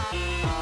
Bye.